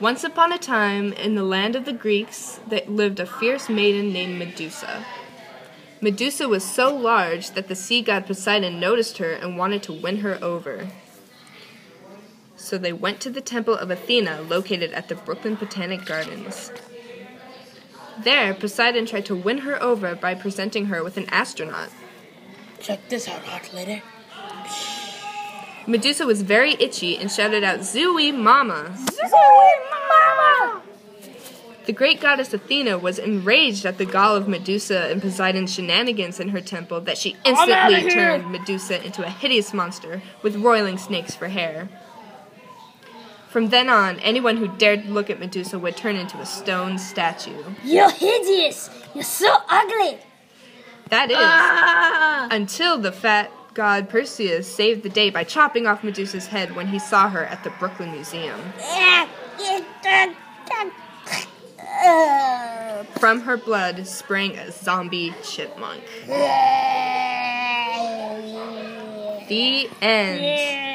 Once upon a time, in the land of the Greeks, there lived a fierce maiden named Medusa. Medusa was so large that the sea god Poseidon noticed her and wanted to win her over. So they went to the temple of Athena, located at the Brooklyn Botanic Gardens. There, Poseidon tried to win her over by presenting her with an astronaut. Check this out, hot lady. Medusa was very itchy and shouted out, Zooey Mama! Mama! The great goddess Athena was enraged at the gall of Medusa and Poseidon's shenanigans in her temple that she instantly turned Medusa into a hideous monster with roiling snakes for hair. From then on, anyone who dared look at Medusa would turn into a stone statue. You're hideous! You're so ugly! That is, Ah! until the fat god Perseus saved the day by chopping off Medusa's head when he saw her at the Brooklyn Museum. From her blood sprang a zombie chipmunk. The end.